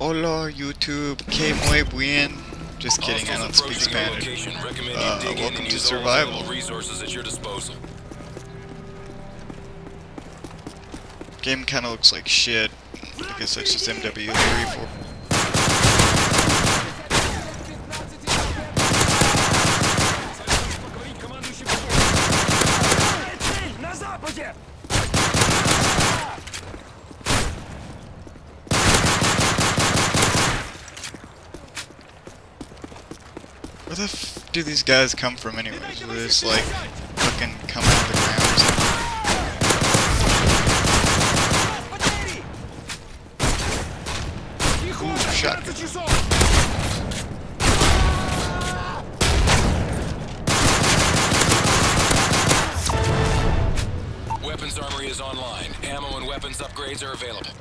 Hola YouTube, que muy bien. Just kidding, I don't speak Spanish. Uh, welcome to survival. Resources at your disposal. Game kinda looks like shit. I guess that's just MW3 for. Where the f do these guys come from anyways? Do they just like fucking come out of the ground or something? Shotgun. Weapons armory is online. Ammo and weapons upgrades are available.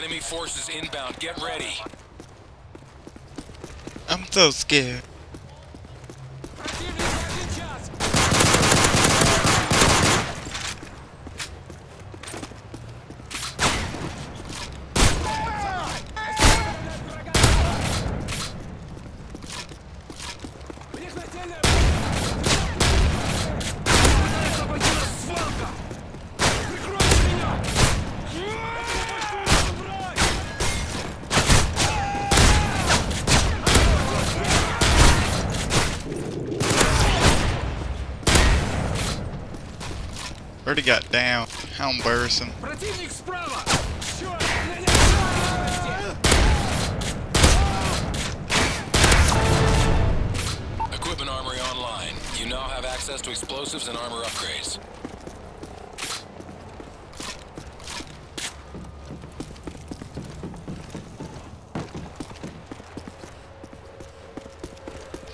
Enemy forces inbound. Get ready. I'm so scared. Already got down. How embarrassing. Equipment armory online. You now have access to explosives and armor upgrades.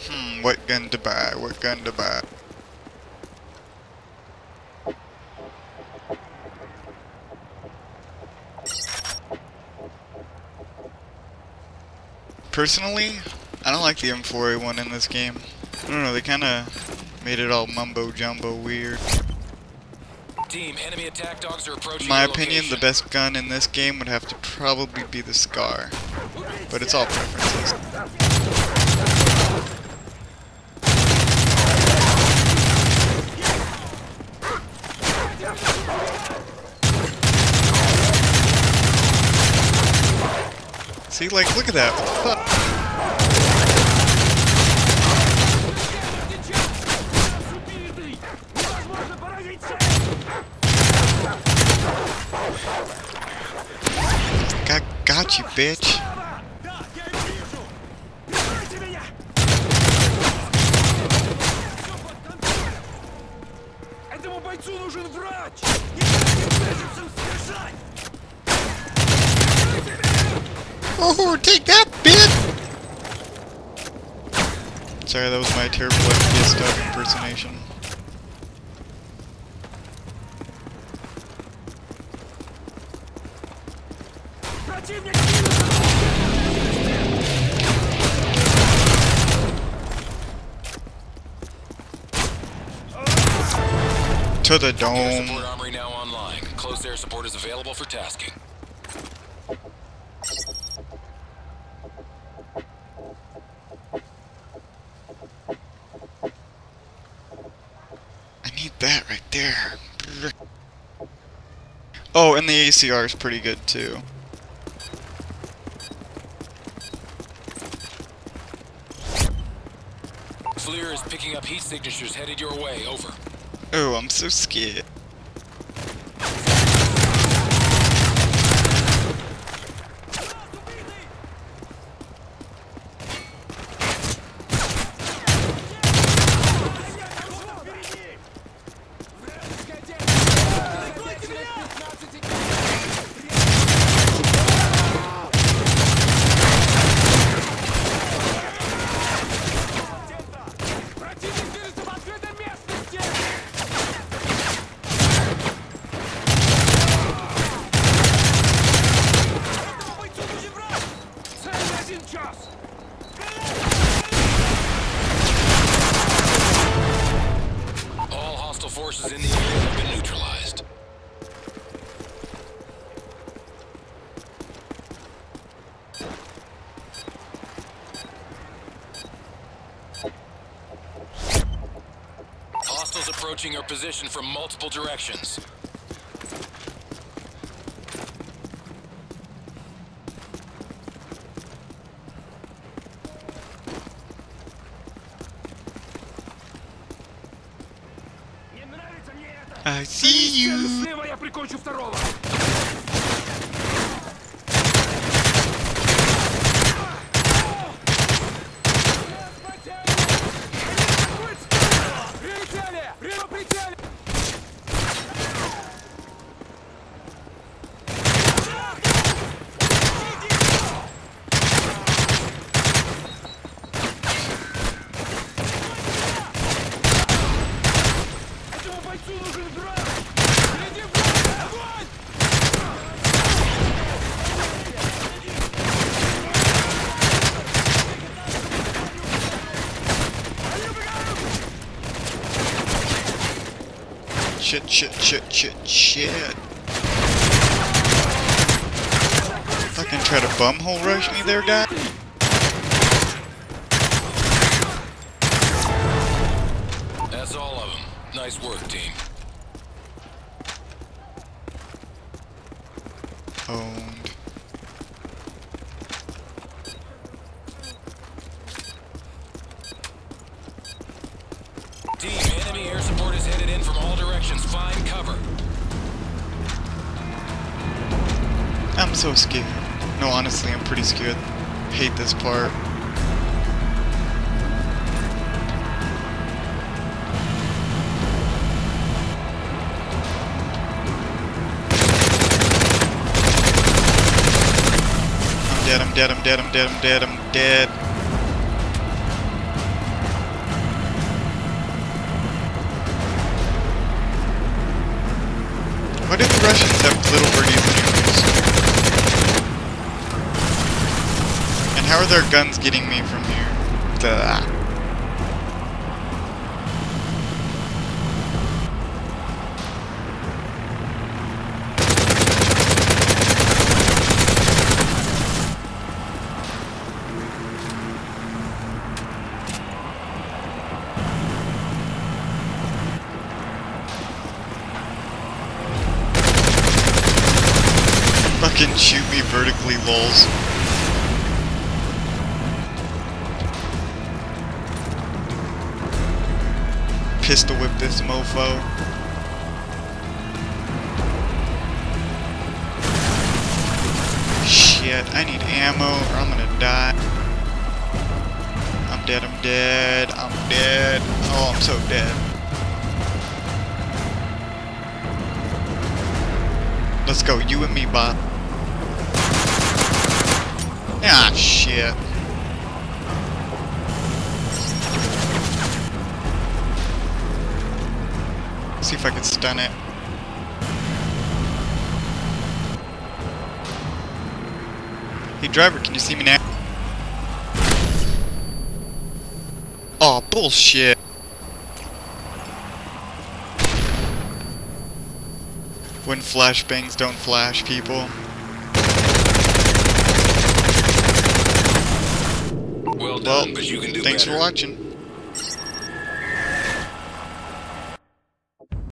Hmm, what gun to buy? What gun to buy? Personally, I don't like the M4A1 in this game. I don't know, they kinda made it all mumbo jumbo weird. Team, enemy attack dogs are approaching. In my opinion, the best gun in this game would have to probably be the Scar. But it's all preferences. See, like, look at that. What the fuck? Убитый! Невозможно поразить цель! Got, got you, bitch. Oh, take that, bitch! Sorry, that was my terrible FPS dog impersonation. To the dome. Support armory now online. Close air support is available for tasking. That right there. Oh, and the ACR is pretty good too. FLIR is picking up heat signatures headed your way. Over. Oh, I'm so scared. Hostiles approaching your position from multiple directions. Не нравится мне это! I see you. Слева я прикончу второго! Shit, shit, shit, shit, shit. Fucking try to bumhole rush me there, guy. That's all of them. Nice work, team. Owned. Team, enemy air headed in from all directions. Find cover. I'm so scared. No, honestly, I'm pretty scared. Hate this part. I'm dead, I'm dead, I'm dead, I'm dead, I'm dead, I'm dead. Russians have little birdies anyways? And how are their guns getting me from here? Duh. Fucking shoot me vertically, lols. Pistol whip this mofo. Shit, I need ammo or I'm gonna die. I'm dead, I'm dead, I'm dead. Oh, I'm so dead. Let's go, you and me, Bob. Ah, shit. See if I can stun it. Hey, driver, can you see me now? Oh, bullshit. When flashbangs don't flash people. Well but you can do thanks better. for watching.